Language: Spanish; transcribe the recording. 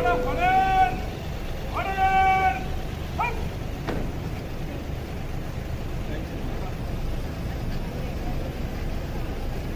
¡Fuera, fuera!